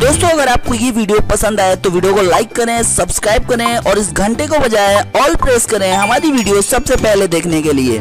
दोस्तों, अगर आपको ये वीडियो पसंद आए तो वीडियो को लाइक करें सब्सक्राइब करें और इस घंटे को बजाय ऑल प्रेस करें हमारी वीडियो सबसे पहले देखने के लिए।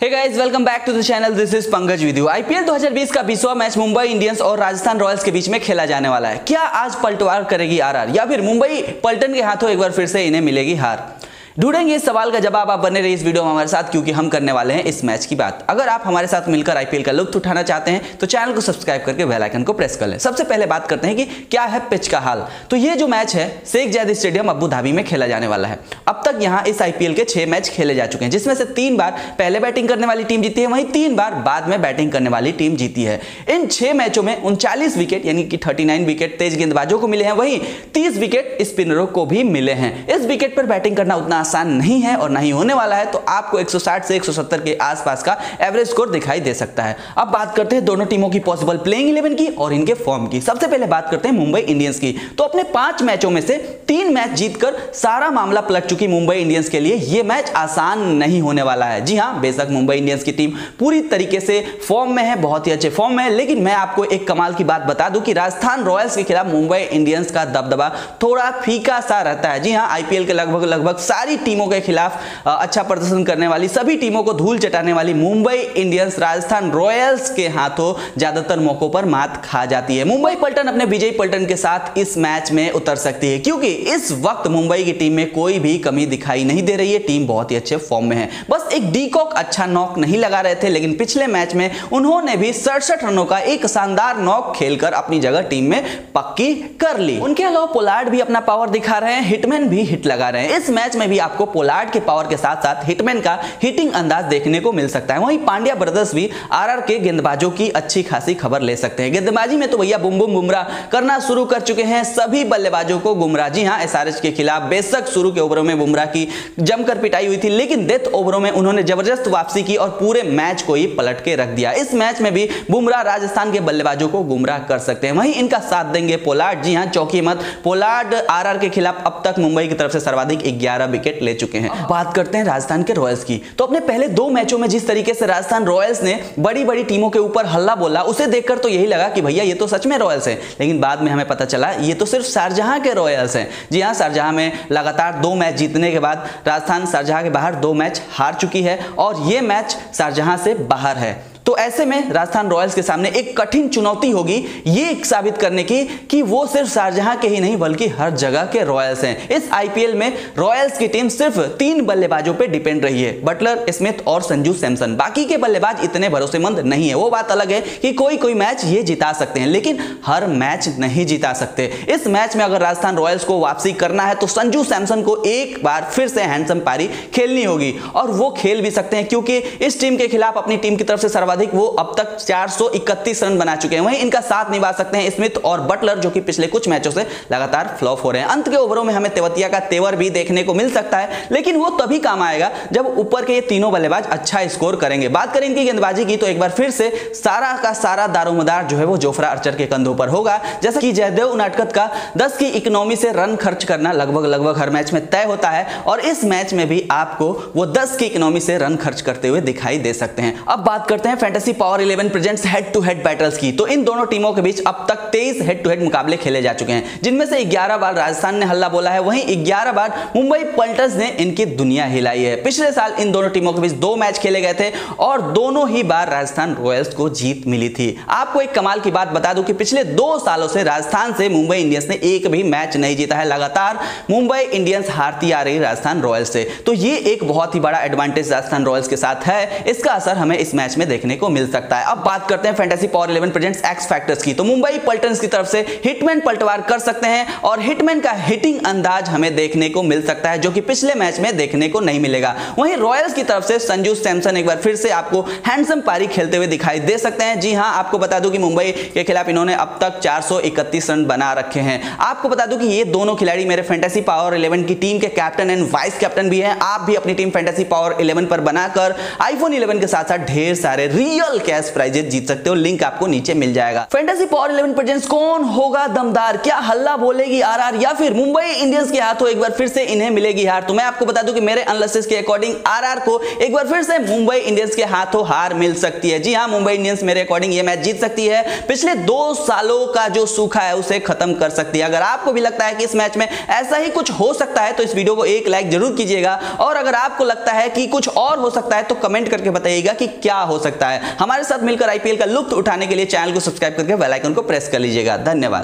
Hey guys welcome back to the channel this is Pankaj with you IPL 2020 का बीसवा मैच मुंबई इंडियंस और राजस्थान रॉयल्स के बीच में खेला जाने वाला है। क्या आज पलटवार करेगी आरआर या फिर मुंबई पलटन के हाथों एक बार फिर से इन्हें मिलेगी हार? ढूंढेंगे इस सवाल का जवाब आप बने रहिए इस वीडियो में हमारे साथ, क्योंकि हम करने वाले हैं इस मैच की बात। अगर आप हमारे साथ मिलकर आईपीएल का लुत्फ उठाना चाहते हैं तो चैनल को सब्सक्राइब करके बेल आइकन को प्रेस कर लें। सबसे पहले बात करते हैं कि क्या है पिच का हाल। तो ये जो मैच है, Sheikh Zayed Stadium Abu Dhabi में खेला जाने वाला है। अब तक यहाँ इस आईपीएल के छह मैच खेले जा चुके हैं, जिसमें से तीन बार पहले बैटिंग करने वाली टीम जीती है, वहीं तीन बार बाद में बैटिंग करने वाली टीम जीती है। इन छह मैचों में उनचालीस विकेट, यानी कि थर्टी विकेट तेज गेंदबाजों को मिले हैं, वहीं तीस विकेट स्पिनरों को भी मिले हैं। इस विकेट पर बैटिंग करना उतना आसान नहीं है और नहीं होने वाला है तो आपको 160 से 170 के आसपास का एवरेज स्कोर दिखाई दे सकता है। अब बात करते हैं दोनों टीमों की पॉसिबल प्लेइंग इलेवन की और इनके फॉर्म की। सबसे पहले बात करते हैं मुंबई इंडियंस की। तो अपने पाँच मैचों में से तीन मैच जीतकर सारा मामला पलट चुकी मुंबई इंडियंस के लिए। यह मैच आसान नहीं होने वाला है। जी हाँ, बेशक मुंबई इंडियंस की टीम पूरी तरीके से फॉर्म में है, बहुत ही अच्छे फॉर्म में है, लेकिन मैं आपको एक कमाल की बात बता दूँ कि राजस्थान रॉयल्स के खिलाफ मुंबई इंडियंस का दबदबा थोड़ा फीका सा रहता है। जी हाँ आईपीएल के लगभग लगभग सारी टीमों के खिलाफ अच्छा प्रदर्शन करने वाली सभी टीमों को धूल चटाने वाली मुंबई इंडियंस राजस्थान रॉयल्स के हाथों ज़्यादातर मौकों पर मात खा जाती है। मुंबई पलटन अपने विजय पलटन के साथ इस मैच में उतर सकती है, क्योंकि इस वक्त मुंबई की टीम में कोई भी कमी दिखाई नहीं दे रही है। टीम बहुत ही अच्छे फॉर्म में है। बस एक डीकॉक अच्छा नॉक नहीं लगा रहे थे, लेकिन पिछले मैच में उन्होंने भी सड़सठ रनों का एक शानदार नॉक खेलकर अपनी जगह टीम में पक्की कर ली। उनके अलावा पोलार्ड भी अपना पावर दिखा रहे हैं, हिटमैन भी हिट लगा रहे हैं। इस मैच में भी आपको पोलार्ड के पावर के साथ साथ हिटमैन का हिटिंग अंदाज देखने को मिल सकता है। वहीं पांड्या ब्रदर्स भी आरआर के गेंदबाजों की अच्छी खासी खबर ले सकते हैं। गेंदबाजी में तो भैया बुम बुम बुमराह करना शुरू कर चुके हैं। सभी बल्लेबाजों को गुमराह। जी हाँ एसआरएच के खिलाफ बेशक शुरू के ओवरों में बुमराह की जमकर पिटाई हुई थी, लेकिन डेथ ओवरों में उन्होंने ज़बरदस्त वापसी की और पूरे मैच को ही पलट के रख दिया। इस मैच में भी बुमराह राजस्थान के बल्लेबाजों को गुमराह कर सकते हैं। वहीं इनका साथ देंगे पोलार्ड। जी हाँ चौकी मत। पोलार्ड आरआर के खिलाफ अब तक मुंबई की तरफ़ से सर्वाधिक 11 विकेट ले चुके हैं। बात करते हैं राजस्थान के रॉयल्स की। तो अपने पहले दो मैचों में जिस तरीके से राजस्थान रॉयल्स ने बड़ी बड़ी टीमों के ऊपर हल्ला बोला, उसे देखकर तो यही लगा कि भैया ये तो सच में रॉयल्स हैं। लेकिन बाद में हमें पता चला, ये तो सिर्फ़ शारजहां के रॉयल्स हैं। जी हाँ शारजहां में लगातार दो मैच जीतने के बाद राजस्थान शारजहां के बाहर दो मैच हार चुकी है और ये मैच शारजहां से बाहर है। तो ऐसे में राजस्थान रॉयल्स के सामने एक कठिन चुनौती होगी, ये साबित करने की कि वो सिर्फ़ शारजहां के ही नहीं, बल्कि हर जगह के रॉयल्स हैं। इस आईपीएल में रॉयल्स की टीम सिर्फ़ तीन बल्लेबाजों पे डिपेंड रही है, बटलर, स्मिथ और संजू सैमसन। बाकी के बल्लेबाज इतने भरोसेमंद नहीं है। वो बात अलग है कि कोई कोई मैच ये जिता सकते हैं, लेकिन हर मैच नहीं जिता सकते। इस मैच में अगर राजस्थान रॉयल्स को वापसी करना है तो संजू सैमसन को एक बार फिर से हैंडसम पारी खेलनी होगी। और वो खेल भी सकते हैं, क्योंकि इस टीम के खिलाफ अपनी टीम की तरफ़ से सर्वाधिक सर्वाधिक वो अब तक 431 रन बना चुके हैं। वहीं इनका साथ निभा सकते हैं स्मिथ और बटलर, जो कि पिछले कुछ मैचों से लगातार फ्लॉप हो रहे हैं। अंत के ओवरों में हमें तेवतिया का तेवर भी देखने को मिल सकता है, लेकिन वो तभी काम आएगा जब ऊपर के ये तीनों बल्लेबाज अच्छा स्कोर करेंगे। बात करें इनकी गेंदबाजी की तो एक बार फिर से सारा का सारा दारोमदार जो है वो जोफ्रा अर्चर के कंधों पर होगा। जैसा कि जयदेव उनाटकत का दस की इकोनॉमी से रन खर्च करना लगभग लगभग हर मैच में तय होता है, और इस मैच में भी आपको वो दस की इकोनॉमी से रन खर्च करते हुए दिखाई दे सकते हैं। अब बात करते हैं fantasy power 11 presents head to head battles की। तो इन दोनों टीमों के बीच अब तक 23 हेड टू हेड मुकाबले खेले जा चुके हैं, जिनमें से 11 बार राजस्थान ने हल्ला बोला है। वहीं 11 बार मुंबई पल्टर्स ने इनकी दुनिया हिलाई है। पिछले साल इन दोनों टीमों के बीच दो मैच खेले गए थे और दोनों ही बार राजस्थान रॉयल्स को जीत मिली थी। आपको एक कमाल की बात बता दूँ कि पिछले दो सालों से राजस्थान से मुंबई इंडियंस ने एक भी मैच नहीं जीता है। लगातार मुंबई इंडियंस हारती आ रही राजस्थान रॉयल्स से। तो ये एक बहुत ही बड़ा एडवांटेज राजस्थान रॉयल्स के साथ है। इसका असर हमें इस मैच में देखने को मिल सकता है। अब बात करते हैं fantasy power 11 presents X factors की। तो मुंबई पल्टन्स की तरफ़ से हिटमैन पलटवार कर सकते हैं और हिटमैन का हिटिंग अंदाज हमें देखने को मिल सकता है, जो कि पिछले मैच में देखने को नहीं मिलेगा। वहीं रॉयल्स की तरफ़ से संजू सैमसन एक बार फिर से आपको हैंडसम पारी खेलते हुए दिखाई दे सकते हैं। जी हाँ, आपको बता दूँ कि मुंबई के खिलाफ इन्होंने अब तक 431 रन बना रखे हैं। आपको बता दूँ कि ये दोनों खिलाड़ी मेरे फैंटेसी पावर 11 की टीम के कैप्टन एंड वाइस कैप्टन भी हैं। आप भी अपनी टीम फैंटेसी पावर 11 पर बनाकर आईफोन 11 के साथ साथ ढेर सारे रियल कैश प्राइजेस जीत सकते हो लिंक आपको नीचे मिल जाएगा। फैंटेसी पावर इलेवन प्रेजेंट्स कौन होगा दमदार? क्या हल्ला बोलेगी आरआर या फिर मुंबई इंडियंस के हाथों एक बार फिर से इन्हें मिलेगी हार? तो मैं आपको बता दूँ कि मेरे एनालिसिस के अकॉर्डिंग आरआर को एक बार फिर से मुंबई इंडियंस के हाथों हार मिल सकती है। जी हाँ मुंबई इंडियंस मेरे अकॉर्डिंग ये मैच जीत सकती है। पिछले दो सालों का जो सूखा है, उसे खत्म कर सकती है। अगर आपको भी लगता है कि इस मैच में ऐसा ही कुछ हो सकता है तो इस वीडियो को एक लाइक ज़रूर कीजिएगा। और अगर आपको लगता है कि कुछ और हो सकता है तो कमेंट करके बताइएगा कि क्या हो सकता है। हमारे साथ मिलकर आईपीएल का लुप्त उठाने के लिए चैनल को सब्सक्राइब करके बेलाइकन को प्रेस कर लीजिएगा। धन्यवाद।